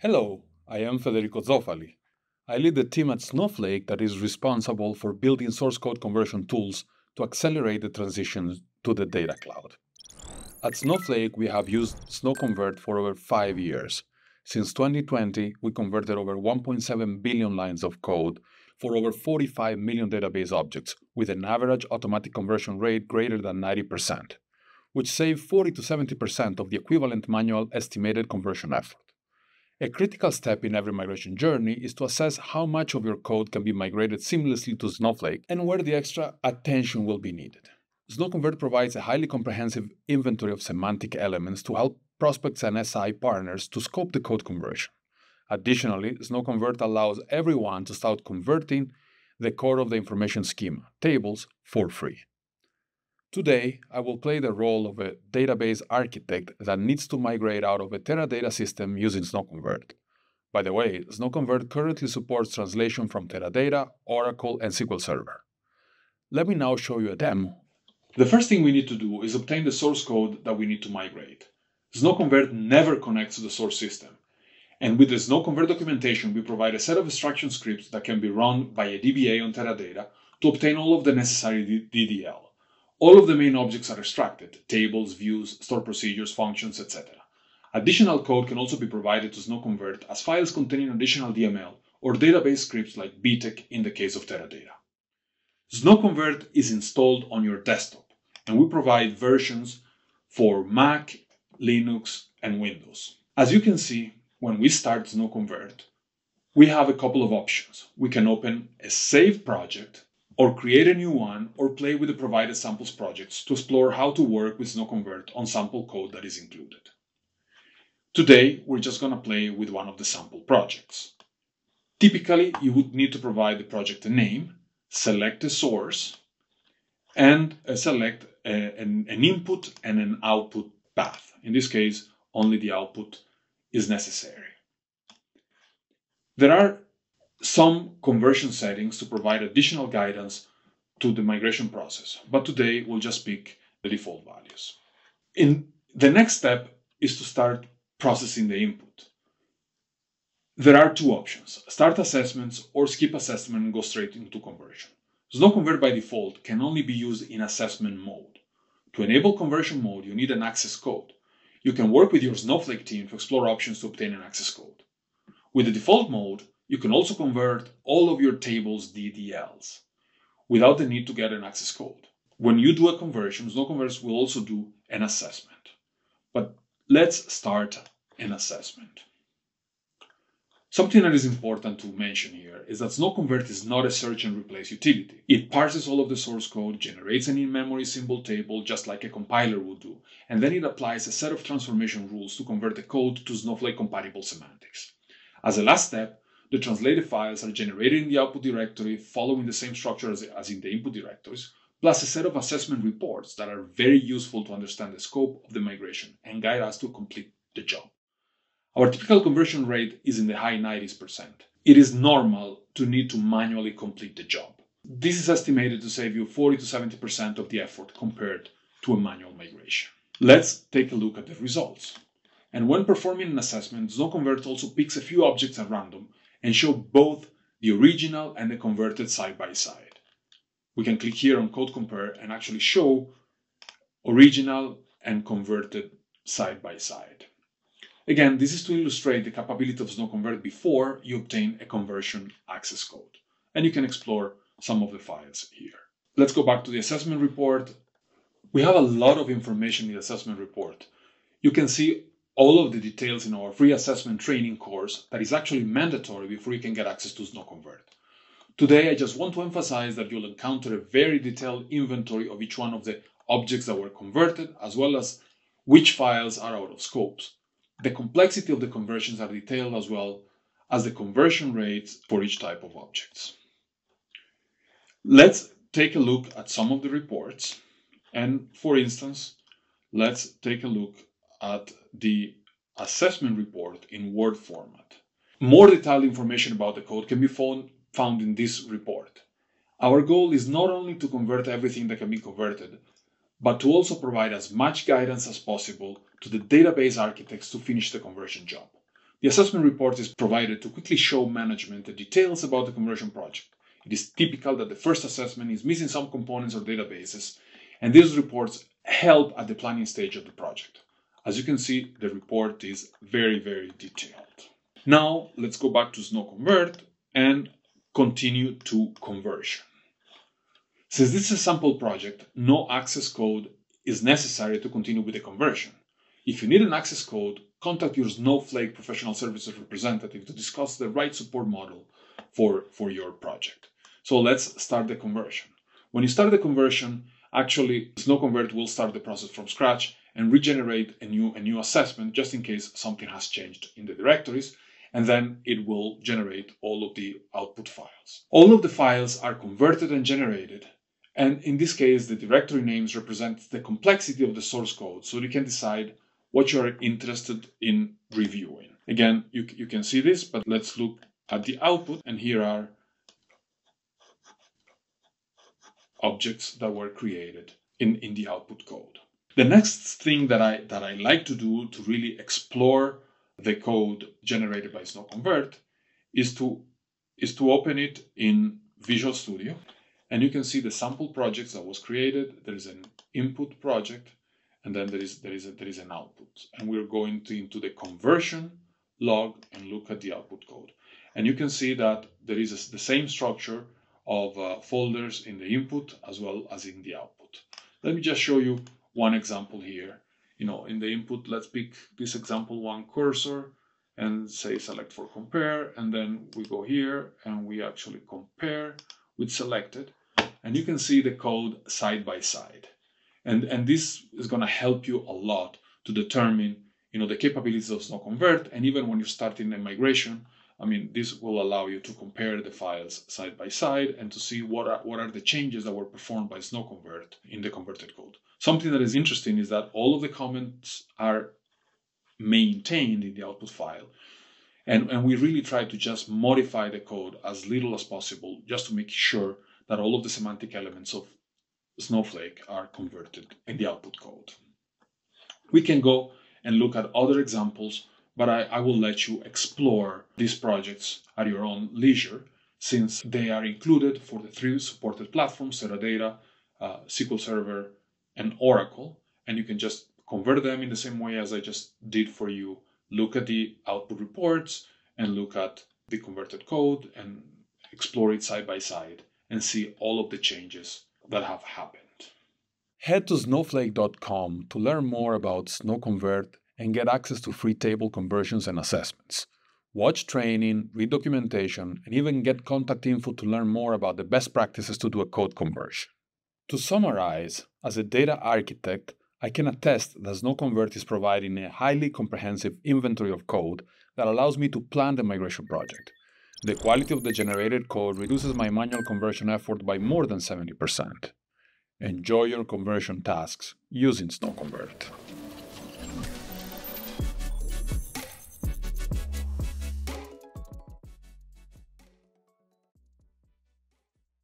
Hello, I am Federico Zoufaly. I lead the team at Snowflake that is responsible for building source code conversion tools to accelerate the transition to the data cloud. At Snowflake, we have used SnowConvert for over five years. Since 2020, we converted over 1.7 billion lines of code for over 45 million database objects with an average automatic conversion rate greater than 90%, which saved 40 to 70% of the equivalent manual estimated conversion effort. A critical step in every migration journey is to assess how much of your code can be migrated seamlessly to Snowflake and where the extra attention will be needed. SnowConvert provides a highly comprehensive inventory of semantic elements to help prospects and SI partners to scope the code conversion. Additionally, SnowConvert allows everyone to start converting the core of the information schema, tables, for free. Today, I will play the role of a database architect that needs to migrate out of a Teradata system using SnowConvert. By the way, SnowConvert currently supports translation from Teradata, Oracle, and SQL Server. Let me now show you a demo. The first thing we need to do is obtain the source code that we need to migrate. SnowConvert never connects to the source system. And with the SnowConvert documentation, we provide a set of extraction scripts that can be run by a DBA on Teradata to obtain all of the necessary DDL. All of the main objects are extracted, tables, views, stored procedures, functions, etc. Additional code can also be provided to SnowConvert as files containing additional DML or database scripts like BTEQ in the case of Teradata. SnowConvert is installed on your desktop, and we provide versions for Mac, Linux, and Windows. As you can see, when we start SnowConvert, we have a couple of options. We can open a saved project or create a new one or play with the provided samples projects to explore how to work with SnowConvert on sample code that is included. Today, we're just going to play with one of the sample projects. Typically, you would need to provide the project a name, select a source, and uh, select an, an input and an output path. In this case, only the output is necessary. There are some conversion settings to provide additional guidance to the migration process, but today we'll just pick the default values. In the next step is to start processing the input. There are two options, start assessments or skip assessment and go straight into conversion. SnowConvert by default can only be used in assessment mode. To enable conversion mode, you need an access code. You can work with your Snowflake team to explore options to obtain an access code. With the default mode, you can also convert all of your tables DDLs without the need to get an access code. When you do a conversion, SnowConvert will also do an assessment. But let's start an assessment. Something that is important to mention here is that SnowConvert is not a search and replace utility. It parses all of the source code, generates an in-memory symbol table just like a compiler would do, and then it applies a set of transformation rules to convert the code to Snowflake compatible semantics. As a last step, the translated files are generated in the output directory following the same structure as, as in the input directories, plus a set of assessment reports that are very useful to understand the scope of the migration and guide us to complete the job. Our typical conversion rate is in the high 90s%. It is normal to need to manually complete the job. This is estimated to save you 40 to 70% of the effort compared to a manual migration. Let's take a look at the results. And when performing an assessment, SnowConvert also picks a few objects at random and show both the original and the converted side by side. We can click here on Code Compare and actually show original and converted side by side. Again, this is to illustrate the capability of SnowConvert before you obtain a conversion access code. And you can explore some of the files here. Let's go back to the assessment report. We have a lot of information in the assessment report. You can see all of the details in our free assessment training course that is actually mandatory before you can get access to SnowConvert. Today, I just want to emphasize that you'll encounter a very detailed inventory of each one of the objects that were converted, as well as which files are out of scopes. The complexity of the conversions are detailed as well as the conversion rates for each type of objects. Let's take a look at some of the reports. And for instance, let's take a look at the assessment report in Word format. More detailed information about the code can be found, in this report. Our goal is not only to convert everything that can be converted, but to also provide as much guidance as possible to the database architects to finish the conversion job. The assessment report is provided to quickly show management the details about the conversion project. It is typical that the first assessment is missing some components or databases, and these reports help at the planning stage of the project. As you can see, the report is very, very detailed. Now, let's go back to SnowConvert and continue to conversion. Since this is a sample project, no access code is necessary to continue with the conversion. If you need an access code, contact your Snowflake professional services representative to discuss the right support model for, for your project. So let's start the conversion. When you start the conversion, actually SnowConvert will start the process from scratch and regenerate a new, a new assessment just in case something has changed in the directories and then it will generate all of the output files. All of the files are converted and generated and in this case, the directory names represent the complexity of the source code, so you can decide what you are interested in reviewing. Again, you, you can see this, but let's look at the output, and here are objects that were created in, in the output code. The next thing that I, that I like to do to really explore the code generated by SnowConvert is to, is to open it in Visual Studio and you can see the sample projects that was created. There is an input project, and then there is there is a, there is an output. And we're going to, into the conversion log and look at the output code. And you can see that there is a, the same structure of uh, folders in the input as well as in the output. Let me just show you one example here. You know, in the input, let's pick this example one cursor and say select for compare. And then we go here and we actually compare with selected and you can see the code side by side. And, and this is going to help you a lot to determine you know, the capabilities of SnowConvert. And even when you're starting a migration, I mean, this will allow you to compare the files side by side and to see what are, what are the changes that were performed by SnowConvert in the converted code. Something that is interesting is that all of the comments are maintained in the output file. And, and we really try to just modify the code as little as possible just to make sure that all of the semantic elements of Snowflake are converted in the output code. We can go and look at other examples, but I, I will let you explore these projects at your own leisure since they are included for the three supported platforms, Teradata, uh, SQL Server, and Oracle. And you can just convert them in the same way as I just did for you. Look at the output reports and look at the converted code and explore it side by side and see all of the changes that have happened. Head to snowflake.com to learn more about SnowConvert and get access to free table conversions and assessments. Watch training, read documentation, and even get contact info to learn more about the best practices to do a code conversion. To summarize, as a data architect, I can attest that SnowConvert is providing a highly comprehensive inventory of code that allows me to plan the migration project. The quality of the generated code reduces my manual conversion effort by more than 70%. Enjoy your conversion tasks using SnowConvert.